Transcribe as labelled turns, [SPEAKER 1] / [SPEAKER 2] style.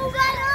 [SPEAKER 1] Udah.